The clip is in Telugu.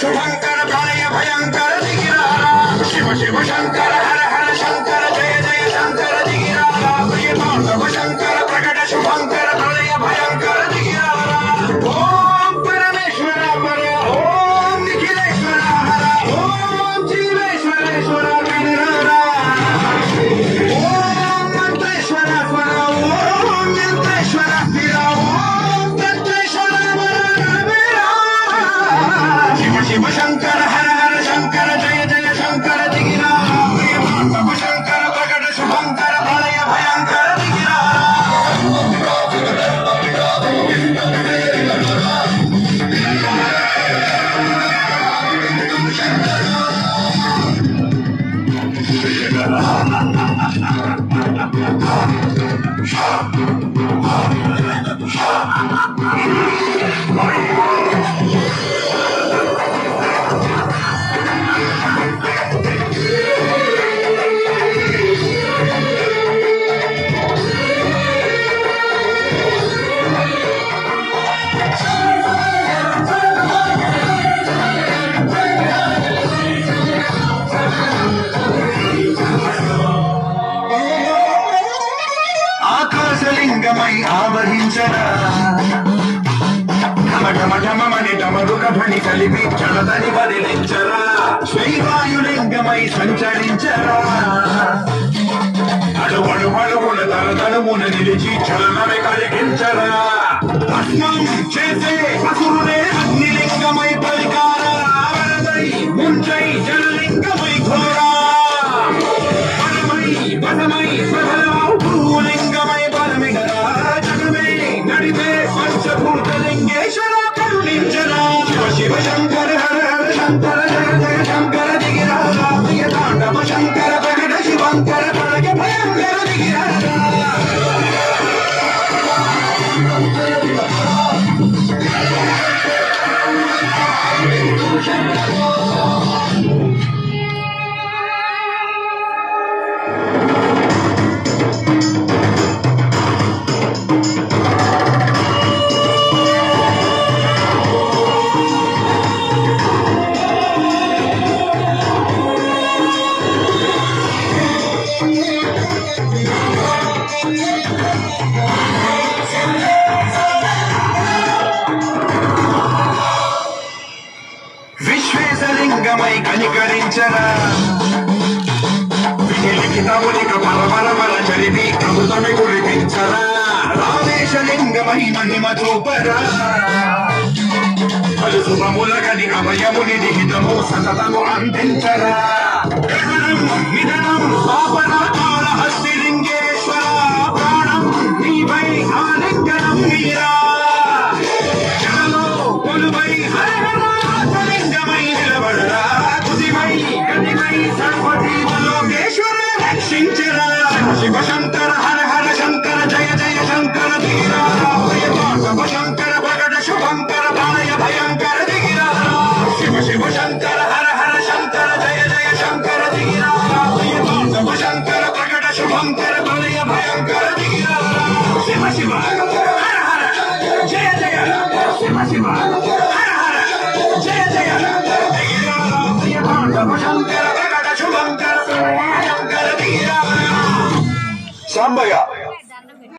शुभंकर भय भयंकर शिव शिव शंकर हर हर शंकर। లింగమై ఆవహించరా ఢమఢమఢమని డమరుక కలిపి చడదని వదిలించరా? శ్రీవాయులింగమై సంచరించరా? అడువడు అడుగుల తరతడుమున నిలిచి చలనమే కలిగించరా? అన్నం చేసే అసురునే అగ్ని कर मांगे भया मेरा गिरा స్వీకరించరా లిఖితమునిక పరమరమల చరివి అమృతమి కురిపించరా? రామేశ లింగ మహిమహిమ చూపరా? పలు శుభములగని అభయముని నిహితము సతతము అందించరా? ಶಾಂಬಯ್ಯ